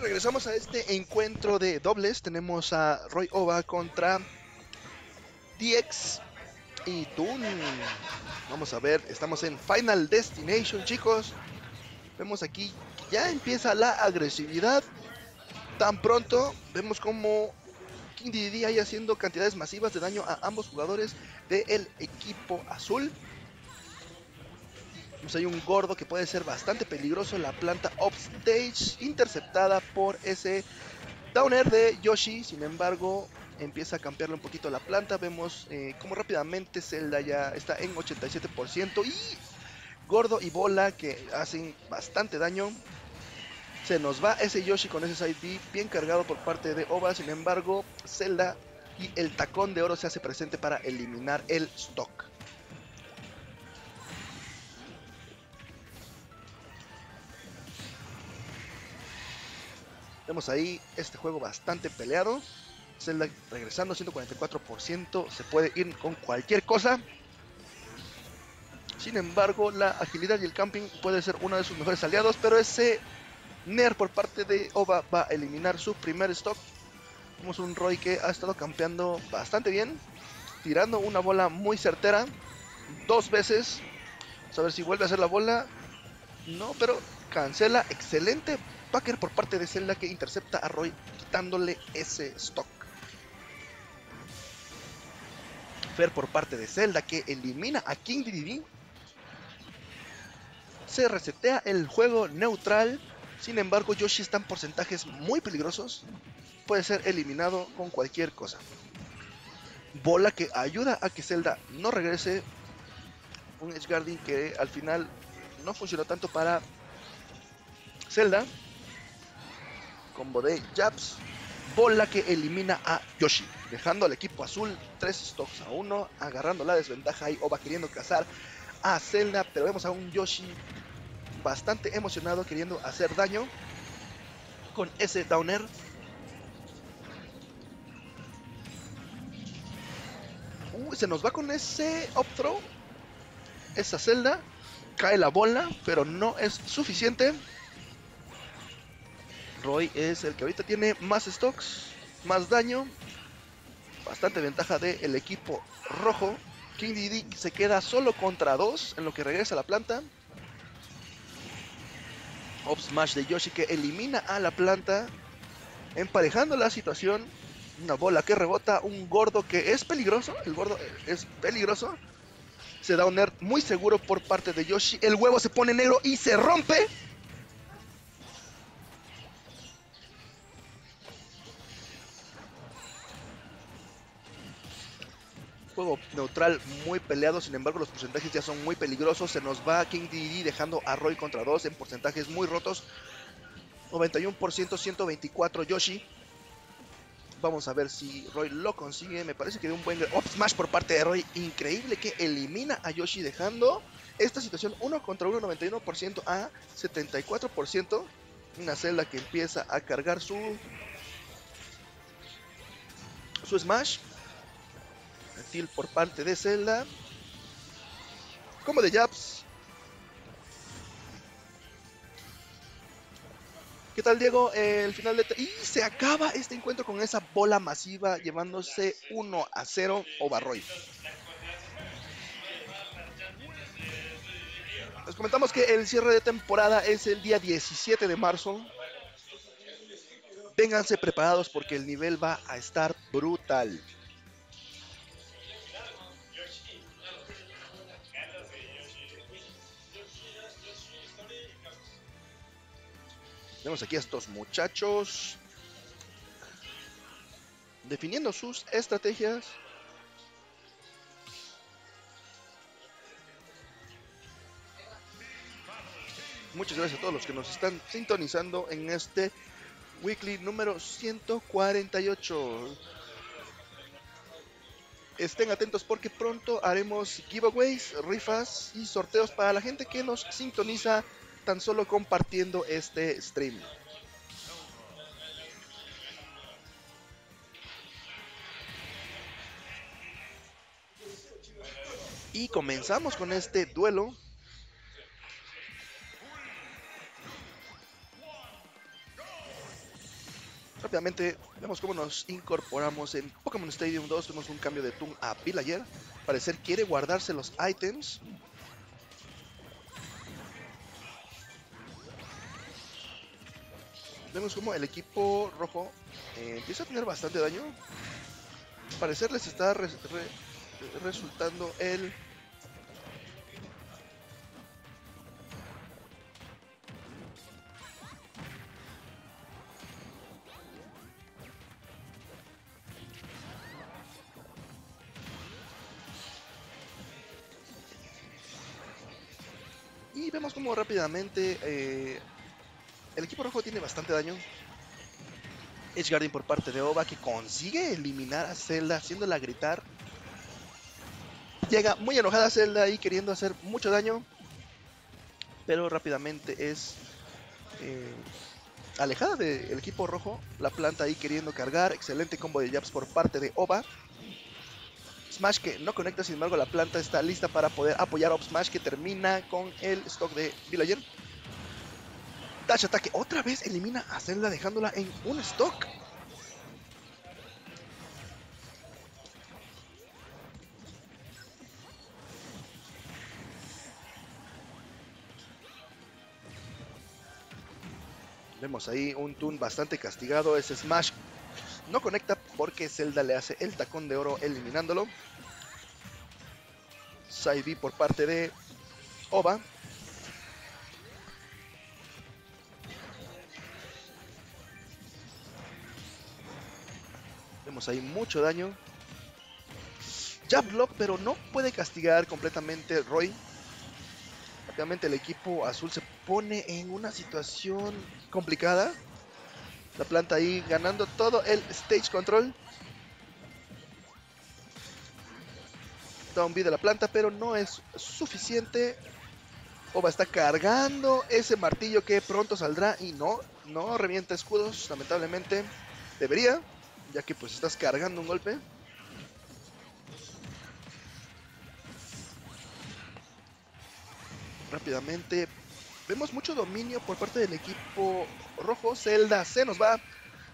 regresamos a este encuentro de dobles. Tenemos a Roy Ova contra DX y Toon. Vamos a ver, estamos en Final Destination, chicos. Vemos aquí, ya empieza la agresividad. Tan pronto vemos como King DDD ahí haciendo cantidades masivas de daño a ambos jugadores del equipo azul. Vemos hay un gordo que puede ser bastante peligroso. La planta offstage interceptada por ese downer de Yoshi. Sin embargo, empieza a cambiarle un poquito la planta. Vemos eh, cómo rápidamente Zelda ya está en 87%. Y Gordo y Bola que hacen bastante daño. Se nos va ese Yoshi con ese side B bien cargado por parte de Oba. Sin embargo, Zelda y el tacón de oro se hace presente para eliminar el stock. Vemos ahí este juego bastante peleado. Zelda regresando 144%. Se puede ir con cualquier cosa. Sin embargo, la agilidad y el camping puede ser uno de sus mejores aliados. Pero ese Ner por parte de Oba va a eliminar su primer stock. Vemos un Roy que ha estado campeando bastante bien. Tirando una bola muy certera. Dos veces. Vamos a ver si vuelve a hacer la bola. No, pero cancela. Excelente Packer por parte de Zelda que intercepta a Roy quitándole ese stock. Fer por parte de Zelda que elimina a King Dedede. Se resetea el juego neutral. Sin embargo, Yoshi está en porcentajes muy peligrosos. Puede ser eliminado con cualquier cosa. Bola que ayuda a que Zelda no regrese. Un Edge Guarding que al final no funcionó tanto para Zelda. Combo de Jabs. Bola que elimina a Yoshi. Dejando al equipo azul 3 stocks a 1. Agarrando la desventaja y Oba queriendo cazar a Zelda. Pero vemos a un Yoshi bastante emocionado queriendo hacer daño. Con ese downer. Uh, se nos va con ese up throw. Esa Zelda. Cae la bola, pero no es suficiente. Roy es el que ahorita tiene más stocks, más daño. Bastante ventaja del equipo rojo. King Didi se queda solo contra dos en lo que regresa a la planta. Up smash de Yoshi que elimina a la planta. Emparejando la situación. Una bola que rebota. Un gordo que es peligroso. El gordo es peligroso. Se da un nerd muy seguro por parte de Yoshi. El huevo se pone negro y se rompe. Juego neutral muy peleado, sin embargo los porcentajes ya son muy peligrosos. Se nos va King DD dejando a Roy contra 2 en porcentajes muy rotos. 91%, 124 Yoshi. Vamos a ver si Roy lo consigue. Me parece que de un buen smash por parte de Roy. Increíble que elimina a Yoshi dejando esta situación 1 contra 1, 91% a 74%. Una celda que empieza a cargar su, su smash por parte de Zelda. Como de Japs. ¿Qué tal, Diego? el final de... Y se acaba este encuentro con esa bola masiva llevándose 1 a 0 Obarroy. Les comentamos que el cierre de temporada es el día 17 de marzo. Ténganse preparados porque el nivel va a estar brutal. Tenemos aquí a estos muchachos definiendo sus estrategias. Muchas gracias a todos los que nos están sintonizando en este weekly número 148. Estén atentos porque pronto haremos giveaways, rifas y sorteos para la gente que nos sintoniza tan solo compartiendo este stream. Y comenzamos con este duelo. Rápidamente vemos cómo nos incorporamos en Pokémon Stadium 2. Vemos un cambio de Toon a Villager. Parecer quiere guardarse los ítems. Vemos como el equipo rojo eh, empieza a tener bastante daño. Parecer les está re- re- resultando el Y vemos como rápidamente eh, el equipo rojo tiene bastante daño. Edge Guardian por parte de Oba que consigue eliminar a Zelda haciéndola gritar. Llega muy enojada Zelda ahí queriendo hacer mucho daño. Pero rápidamente es eh, alejada del equipo rojo. La planta ahí queriendo cargar. Excelente combo de jabs por parte de Oba. Smash que no conecta, sin embargo la planta está lista para poder apoyar a Smash que termina con el stock de Villager. Dash ataque otra vez elimina a Zelda dejándola en un stock. Vemos ahí un Toon bastante castigado. Ese Smash no conecta porque Zelda le hace el tacón de oro eliminándolo. Side B por parte de Oba. Vemos ahí mucho daño. Jab block, pero no puede castigar completamente Roy. Rápidamente el equipo azul se pone en una situación complicada. La planta ahí ganando todo el stage control. Down B de la planta, pero no es suficiente. Oba está cargando ese martillo que pronto saldrá y no, no revienta escudos, lamentablemente. Debería, ya que pues estás cargando un golpe. Rápidamente vemos mucho dominio por parte del equipo rojo. Zelda se nos va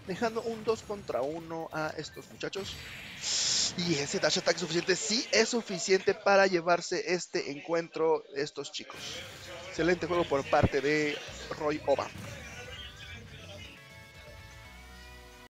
dejando un 2 contra 1 a estos muchachos. Y ese dash attack suficiente, sí es suficiente para llevarse este encuentro estos chicos. Excelente juego por parte de Roy Oba.